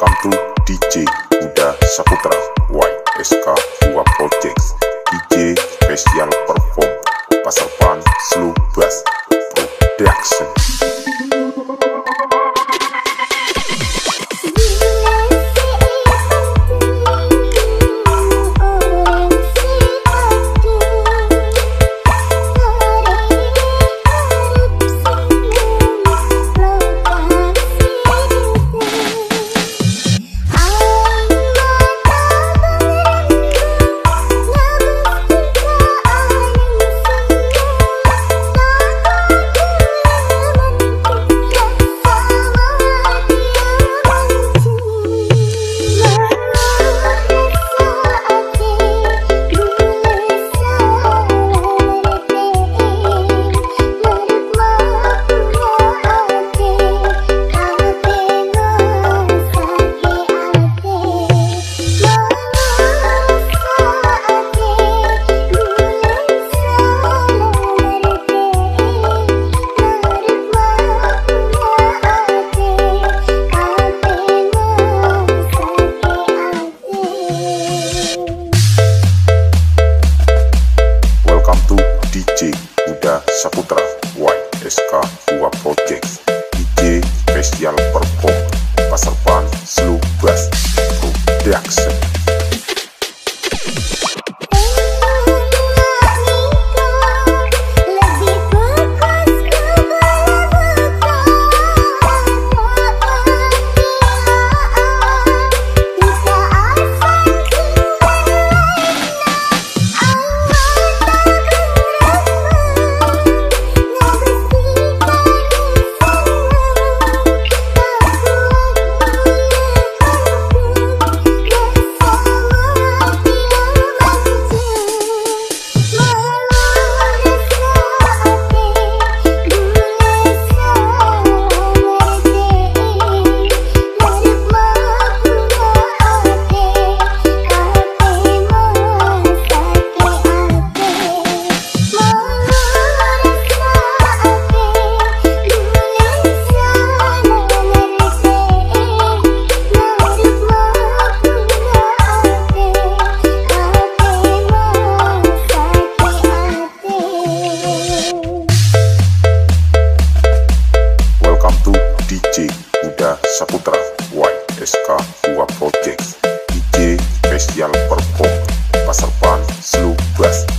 Welcome to DJ Buddha Saputra YSK 2 Projects DJ Special Perform Pasarpan Slow Bass Production Buddha Saputra YSK 2 Projects DJ Special Perform Pasarpan Slow Bass Production Saputra YSK Hua Project DJ Special Perform Pasar Pan Slow Blast